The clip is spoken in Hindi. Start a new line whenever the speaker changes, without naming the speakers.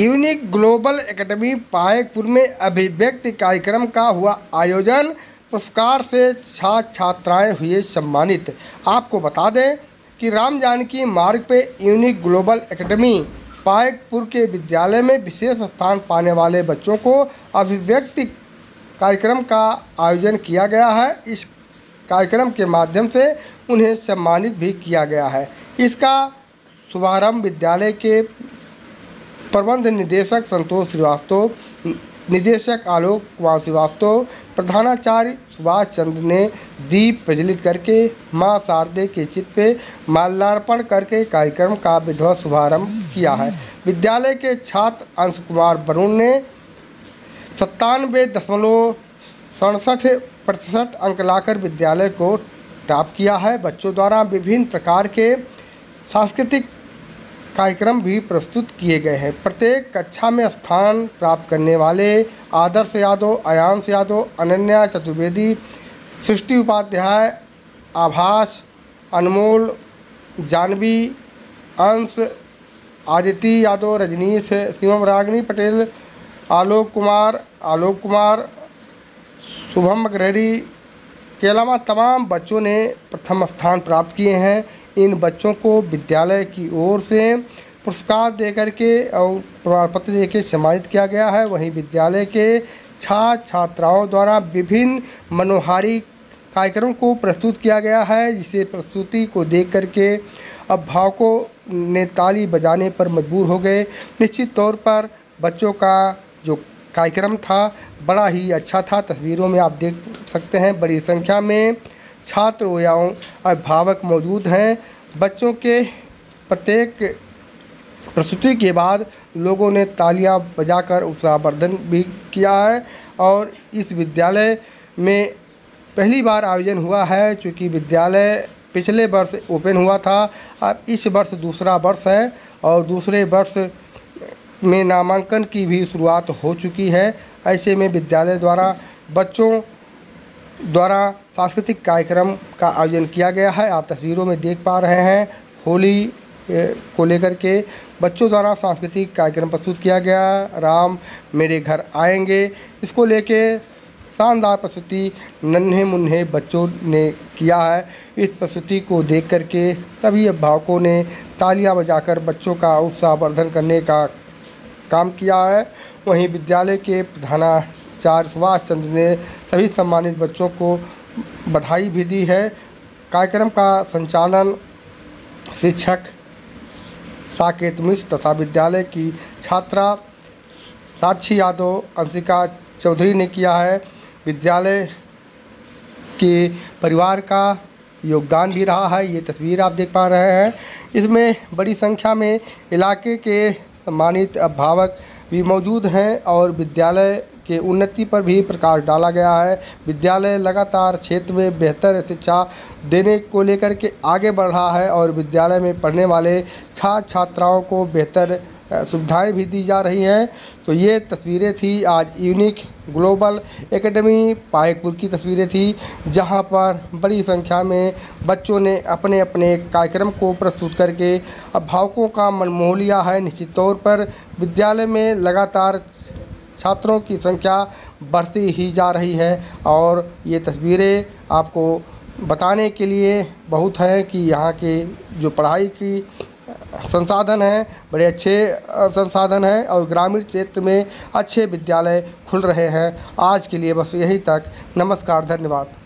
यूनिक ग्लोबल एकेडमी पायकपुर में अभिव्यक्ति कार्यक्रम का हुआ आयोजन। पुरस्कार से छात्र छात्राएँ हुए सम्मानित। आपको बता दें कि राम जानकी मार्ग पे यूनिक ग्लोबल एकेडमी पायकपुर के विद्यालय में विशेष स्थान पाने वाले बच्चों को अभिव्यक्ति कार्यक्रम का आयोजन किया गया है। इस कार्यक्रम के माध्यम से उन्हें सम्मानित भी किया गया है। इसका शुभारंभ विद्यालय के प्रबंध निदेशक संतोष श्रीवास्तव, निदेशक आलोक कुमार श्रीवास्तव, प्रधानाचार्य सुभाष चंद्र ने दीप प्रज्वलित करके माँ शारदे के चित्र पे माल्यार्पण करके कार्यक्रम का विधिवत शुभारंभ किया है। विद्यालय के छात्र अंश कुमार वरुण ने सत्तानवे दशमलव सड़सठ प्रतिशत अंक लाकर विद्यालय को टॉप किया है। बच्चों द्वारा विभिन्न प्रकार के सांस्कृतिक कार्यक्रम भी प्रस्तुत किए गए हैं। प्रत्येक कक्षा में स्थान प्राप्त करने वाले आदर्श यादव, अयांश यादव, अनन्या चतुर्वेदी, सृष्टि उपाध्याय आभास अनमोल, जानवी, अंश आदिति यादव, रजनीश, शिवम रागनी पटेल, आलोक कुमार आलोक कुमार, शुभम अग्रहरी के अलावा तमाम बच्चों ने प्रथम स्थान प्राप्त किए हैं। इन बच्चों को विद्यालय की ओर से पुरस्कार दे करके और प्रमाण पत्र दे के सम्मानित किया गया है। वहीं विद्यालय के छात्र छात्राओं द्वारा विभिन्न मनोहारी कार्यक्रम को प्रस्तुत किया गया है, जिसे प्रस्तुति को देख करके अभिभावकों ने ताली बजाने पर मजबूर हो गए। निश्चित तौर पर बच्चों का जो कार्यक्रम था, बड़ा ही अच्छा था। तस्वीरों में आप देख सकते हैं, बड़ी संख्या में छात्र एवं अभिभावक मौजूद हैं। बच्चों के प्रत्येक प्रस्तुति के बाद लोगों ने तालियाँ बजाकर उत्साहवर्धन भी किया है और इस विद्यालय में पहली बार आयोजन हुआ है, चूँकि विद्यालय पिछले वर्ष ओपन हुआ था, अब इस वर्ष दूसरा वर्ष है और दूसरे वर्ष में नामांकन की भी शुरुआत हो चुकी है। ऐसे में विद्यालय द्वारा बच्चों द्वारा सांस्कृतिक कार्यक्रम का आयोजन किया गया है। आप तस्वीरों में देख पा रहे हैं, होली को लेकर के बच्चों द्वारा सांस्कृतिक कार्यक्रम प्रस्तुत किया गया। राम मेरे घर आएँगे। इसको लेके शानदार प्रस्तुति नन्हे मुन्ने बच्चों ने किया है। इस प्रस्तुति को देख करके सभी अभिभावकों ने तालियाँ बजाकर बच्चों का उत्साहवर्धन करने का काम किया है। वहीं विद्यालय के प्रधानाचार्य सुभाष चंद्र ने सभी सम्मानित बच्चों को बधाई भी दी है। कार्यक्रम का संचालन शिक्षक, साकेत मिश्र तथा विद्यालय की छात्रा साक्षी यादव, अंशिका चौधरी ने किया है। विद्यालय के परिवार का योगदान भी रहा है, ये तस्वीर आप देख पा रहे हैं। इसमें बड़ी संख्या में इलाके के सम्मानित अभिभावक भी मौजूद हैं और विद्यालय के उन्नति पर भी प्रकाश डाला गया है। विद्यालय लगातार क्षेत्र में बेहतर शिक्षा देने को लेकर के आगे बढ़ रहा है और विद्यालय में पढ़ने वाले छात्र छात्राओं को बेहतर सुविधाएँ भी दी जा रही हैं। तो ये तस्वीरें थी आज यूनिक ग्लोबल एकेडमी पायकपुर की तस्वीरें थी, जहाँ पर बड़ी संख्या में बच्चों ने अपने अपने कार्यक्रम को प्रस्तुत करके अभिभावकों का मन मोह लिया है। निश्चित तौर पर विद्यालय में लगातार छात्रों की संख्या बढ़ती ही जा रही है और ये तस्वीरें आपको बताने के लिए बहुत है कि यहाँ के जो पढ़ाई की संसाधन हैं, बड़े अच्छे संसाधन हैं और ग्रामीण क्षेत्र में अच्छे विद्यालय खुल रहे हैं। आज के लिए बस यहीं तक। नमस्कार, धन्यवाद।